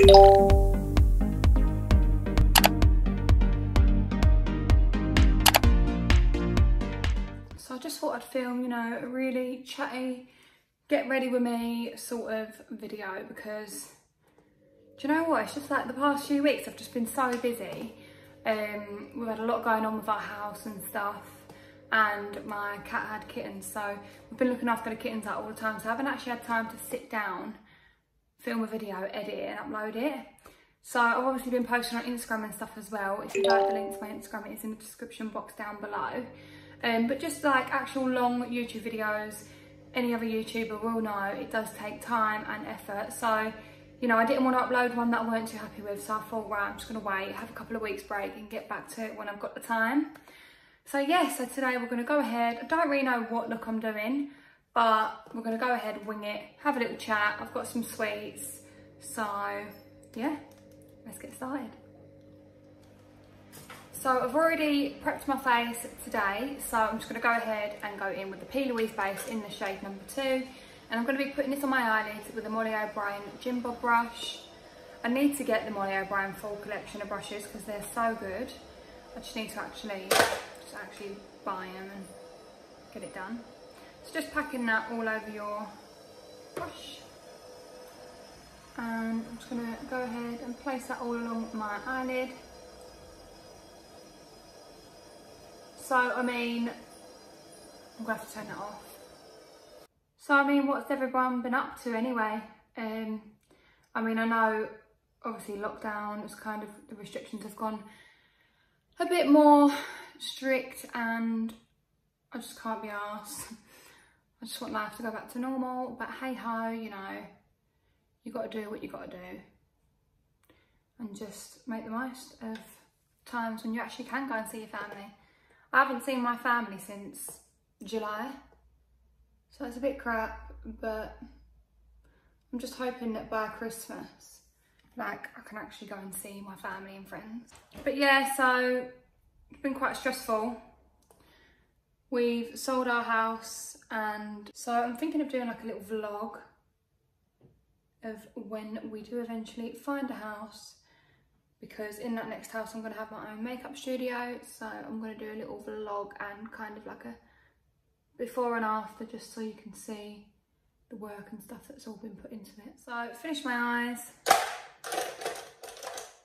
So I just thought I'd film, you know, a really chatty, get ready with me sort of video because do you know what? It's just like the past few weeks I've just been so busy. Um, we've had a lot going on with our house and stuff and my cat had kittens so we've been looking after the kittens out all the time so I haven't actually had time to sit down, film a video, edit it and upload it. So I've obviously been posting on Instagram and stuff as well. If you'd like the link to my Instagram, it's in the description box down below. Um, but just like actual long YouTube videos, any other YouTuber will know it does take time and effort. So, you know, I didn't want to upload one that I weren't too happy with. So I thought, right, I'm just going to wait, have a couple of weeks break and get back to it when I've got the time. So yeah, so today we're going to go ahead. I don't really know what look I'm doing, but we're to go ahead, wing it, have a little chat. I've got some sweets. So yeah, let's get started. So I've already prepped my face today, so I'm just to go ahead and go in with the P. Louise base in the shade number two. And I'm to be putting this on my eyelids with the Molly O'Brien Gym Bob brush. I need to get the Molly O'Brien full collection of brushes because they're so good. I just need to actually, just actually buy them and get it done. So just packing that all over your brush. And I'm just going to go ahead and place that all along my eyelid. So, I mean, I'm to have to turn that off. So, I mean, what's everyone been up to anyway? Um, I mean, I know obviously lockdown is kind of, the restrictions have gone a bit more strict and I just can't be asked. I just want life to go back to normal, but hey ho, you know, you got to do what you got to do and just make the most of times when you actually can go and see your family. I haven't seen my family since July, so it's a bit crap, but I'm just hoping that by Christmas, like I can actually go and see my family and friends. But yeah, so it's been quite stressful. We've sold our house and so I'm thinking of doing like a little vlog of when we do eventually find a house because in that next house I'm going to have my own makeup studio. So I'm going to do a little vlog and kind of like a before and after just so you can see the work and stuff that's all been put into it. So finish my eyes,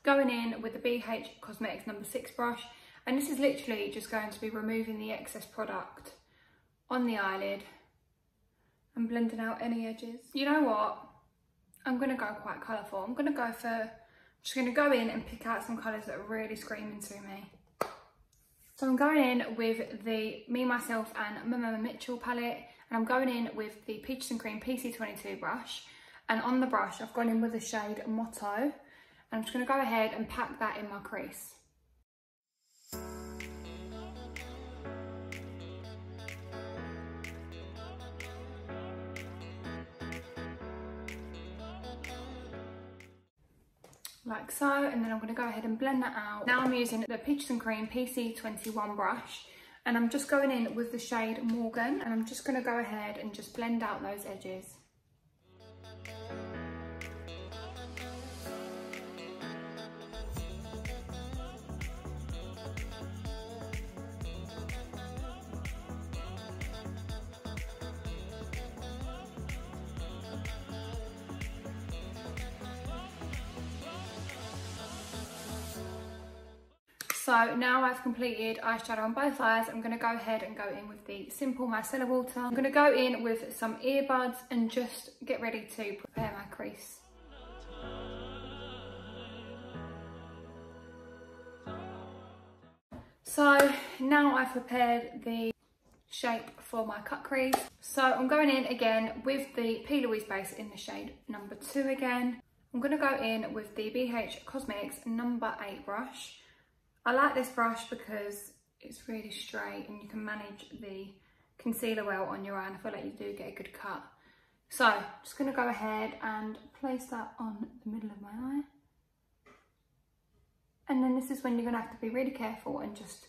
going in with the BH Cosmetics number 6 brush and this is literally just going to be removing the excess product on the eyelid and blending out any edges. You know what? I'm to go quite colourful. I'm to go for I'm just to go in and pick out some colours that are really screaming to me. So I'm going in with the Me, Myself and Mmmmitchell palette and I'm going in with the Peaches and Cream PC22 brush and on the brush I've gone in with the shade Motto and I'm just going to go ahead and pack that in my crease. Like so and then I'm going to go ahead and blend that out. Now I'm using the Peaches and Cream PC21 brush and I'm just going in with the shade Morgan and I'm just going to go ahead and just blend out those edges. So now I've completed eyeshadow on both eyes, I'm going to go ahead and go in with the Simple Micellar Water. I'm going to go in with some earbuds and just get ready to prepare my crease. So now I've prepared the shape for my cut crease. So I'm going in again with the P. Louise base in the shade number two again. I'm going to go in with the BH Cosmetics number eight brush. I like this brush because it's really straight and you can manage the concealer well on your eye and I feel like you do get a good cut. So, I'm just going to go ahead and place that on the middle of my eye. And then this is when you're going to have to be really careful and just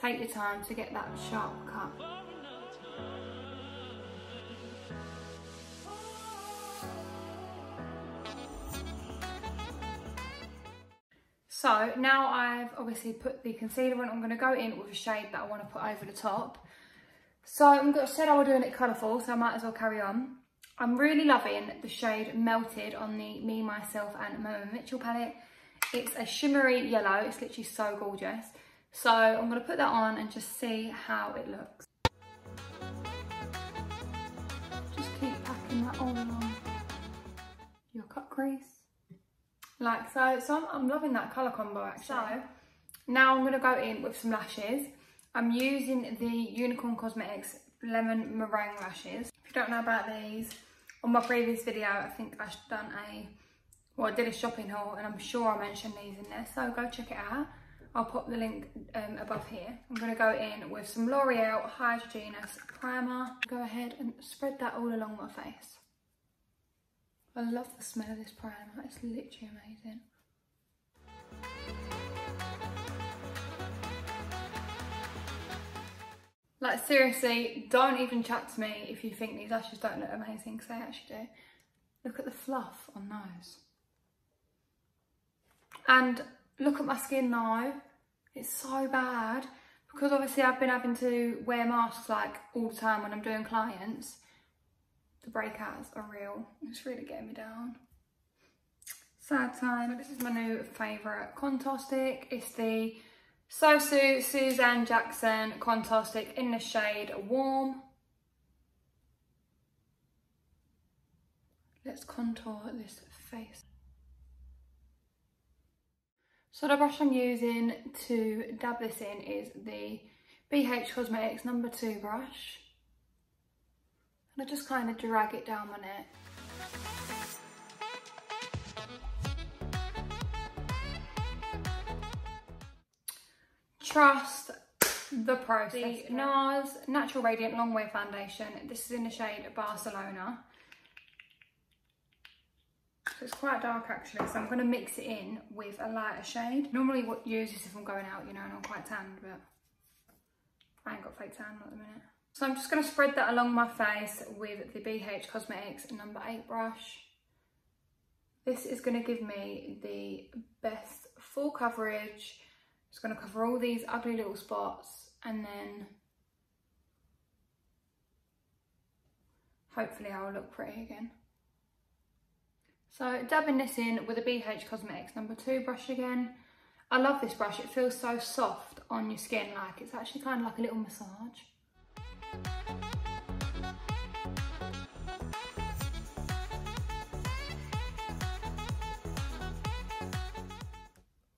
take your time to get that sharp cut. So now I've obviously put the concealer on, I'm going to go in with a shade that I want to put over the top. So I'm going to said I was doing it colourful, so I might as well carry on. I'm really loving the shade Melted on the Me, Myself and Mmmmitchell palette. It's a shimmery yellow, it's literally so gorgeous. So I'm going to put that on and just see how it looks. Just keep packing that all on your cut crease. Like so, so I'm, I'm loving that colour combo actually. So now I'm going to go in with some lashes. I'm using the Unicorn Cosmetics Lemon Meringue Lashes. If you don't know about these, on my previous video, I think I've done a, well, I did a shopping haul and I'm sure I mentioned these in there, so go check it out. I'll pop the link um, above here. I'm going to go in with some L'Oreal Hydra Genius Primer. Go ahead and spread that all along my face. I love the smell of this primer, it's literally amazing. Like seriously, don't even chat to me if you think these lashes don't look amazing because they actually do. Look at the fluff on those. And look at my skin now. It's so bad because obviously I've been having to wear masks like all the time when I'm doing clients. The breakouts are real. It's really getting me down. Sad time. This is my new favourite contour stick. It's the Sosu Suzanne Jackson contour stick in the shade Warm. Let's contour this face. So the brush I'm using to dab this in is the BH Cosmetics number two brush. I just kind of drag it down my neck. Trust the process. The NARS Natural Radiant Long Wear Foundation. This is in the shade Barcelona. So it's quite dark actually, so I'm going to mix it in with a lighter shade. Normally what use this if I'm going out, you know, and I'm quite tanned, but I ain't got fake tan at the minute. So I'm just going to spread that along my face with the BH Cosmetics number 8 brush. This is going to give me the best full coverage it's going to cover all these ugly little spots and then hopefully I'll look pretty again. So dabbing this in with a BH Cosmetics number two brush again. I love this brush, it feels so soft on your skin, like it's actually kind of like a little massage.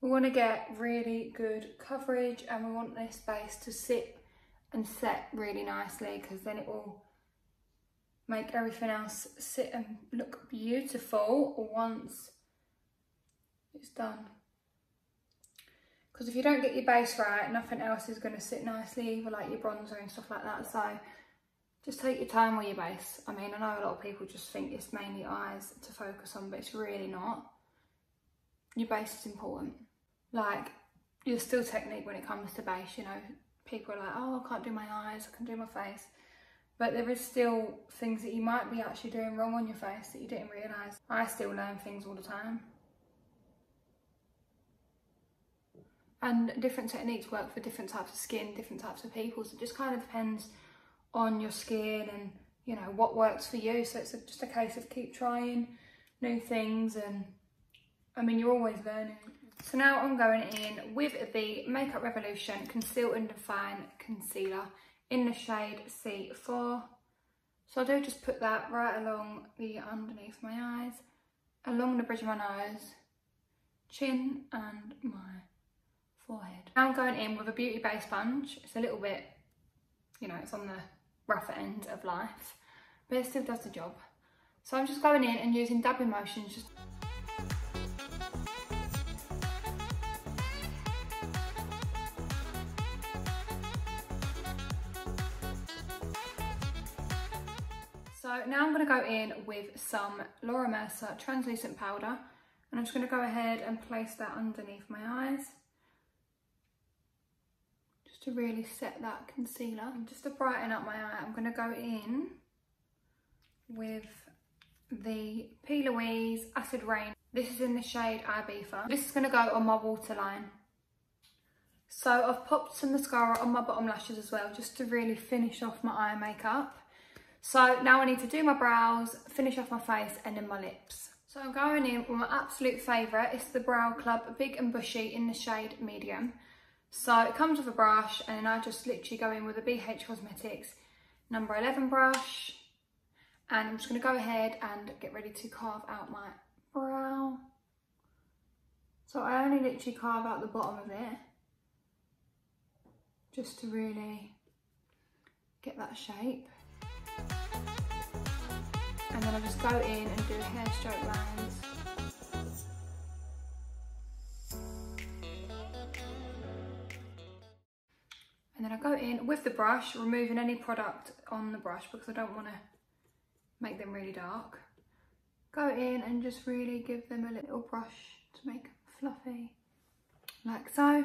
We want to get really good coverage and we want this base to sit and set really nicely because then it will make everything else sit and look beautiful once it's done. Because if you don't get your base right, nothing else is going to sit nicely, either like your bronzer and stuff like that. So just take your time with your base. I mean, I know a lot of people just think it's mainly eyes to focus on, but it's really not. Your base is important like you're still technique when it comes to base you know. People are like oh I can't do my eyes I can do my face. But there is still things that you might be actually doing wrong on your face that you didn't realise I still learn things all the time. And different techniques work for different types of skin different types of people so it just kind of depends on your skin and you know what works for you. So it's just a case of keep trying new things and I mean you're always learning so now I'm going in with the Makeup Revolution Conceal and Define Concealer in the shade C4. So I do just put that right along the underneath my eyes, along the bridge of my nose, chin and my forehead. Now I'm going in with a Beauty Bay Sponge. It's a little bit, you know, it's on the rougher end of life, but it still does the job. So I'm just going in and using dabbing motions just So now I'm going to go in with some Laura Mercier translucent powder and I'm just going to go ahead and place that underneath my eyes just to really set that concealer. And just to brighten up my eye I'm going to go in with the P. Louise Acid Rain. This is in the shade Ibiza. This is going to go on my waterline. So I've popped some mascara on my bottom lashes as well, just to really finish off my eye makeup. So now I need to do my brows, finish off my face and then my lips. So I'm going in with my absolute favourite. It's the Brow Club Big and Bushy in the shade Medium. So it comes with a brush and then I just literally go in with a BH Cosmetics number 11 brush. And I'm just going to go ahead and get ready to carve out my brow. So I only literally carve out the bottom of it. Just to really get that shape and then I'll just go in and do hair stroke lines. And then I go in with the brush, removing any product on the brush because I don't want to make them really dark. Go in and just really give them a little brush to make them fluffy, like so.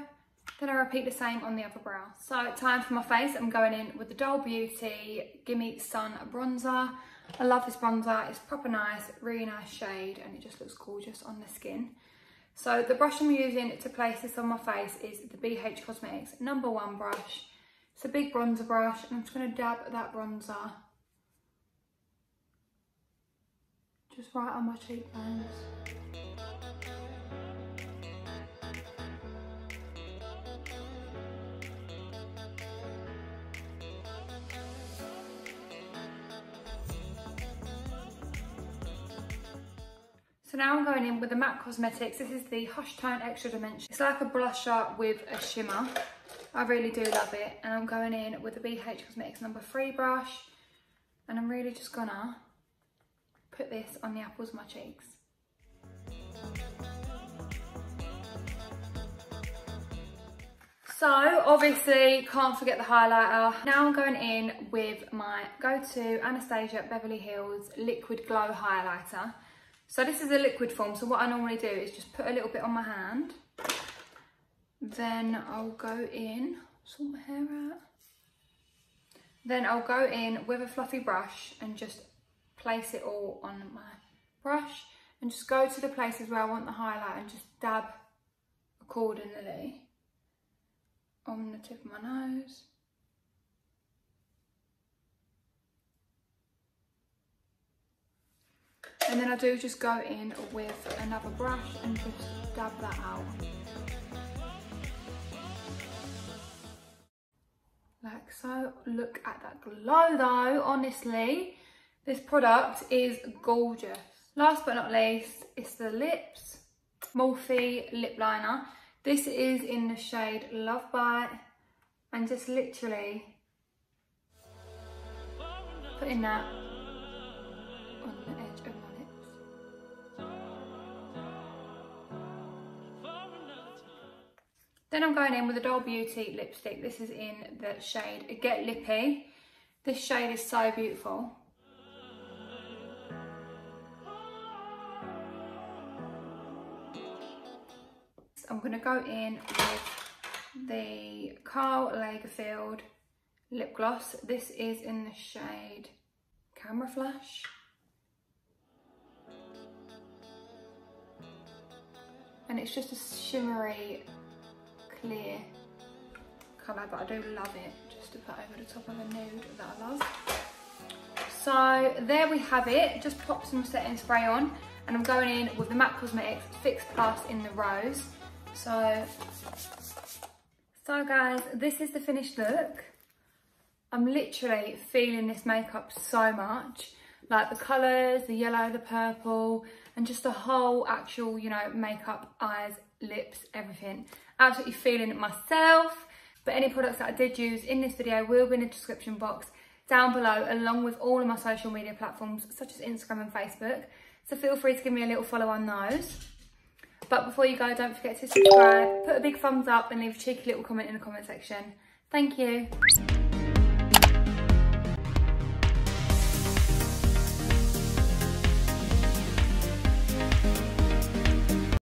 I repeat the same on the other brow. So time for my face, I'm going in with the Doll Beauty Gimme Sun Bronzer. I love this bronzer, it's proper nice, really nice shade and it just looks gorgeous on the skin. So the brush I'm using to place this on my face is the BH Cosmetics number one brush. It's a big bronzer brush and I'm just going to dab that bronzer just right on my cheekbones. So now I'm going in with the MAC Cosmetics. This is the Hush Tone Extra Dimension. It's like a blusher with a shimmer. I really do love it. And I'm going in with the BH Cosmetics number three brush. And I'm really just gonna put this on the apples of my cheeks. So obviously can't forget the highlighter. Now I'm going in with my go-to Anastasia Beverly Hills Liquid Glow Highlighter. So this is a liquid form, so what I normally do is just put a little bit on my hand. Then I'll go in, sort my hair out. Then I'll go in with a fluffy brush and just place it all on my brush and just go to the places where I want the highlight and just dab accordingly on the tip of my nose. And then I do just go in with another brush and just dab that out. Like so. Look at that glow though, honestly. This product is gorgeous. Last but not least, it's the Lips Morphe Lip Liner. This is in the shade Love Bite and just literally putting that Then I'm going in with a Doll Beauty lipstick. This is in the shade Get Lippy. This shade is so beautiful. I'm going to go in with the Karl Lagerfeld lip gloss. This is in the shade Camera Flash. And it's just a shimmery clear colour, but I do love it just to put over the top of a nude that I love. So there we have it, just pop some setting spray on and I'm going in with the MAC Cosmetics Fix Plus in the Rose. So, so guys, this is the finished look. I'm literally feeling this makeup so much. Like the colours, the yellow, the purple, and just the whole actual, you know, makeup, eyes, lips, everything absolutely feeling it myself. But any products that I did use in this video will be in the description box down below along with all of my social media platforms such as Instagram and Facebook. So feel free to give me a little follow on those. But before you go, don't forget to subscribe, put a big thumbs up and leave a cheeky little comment in the comment section. Thank you.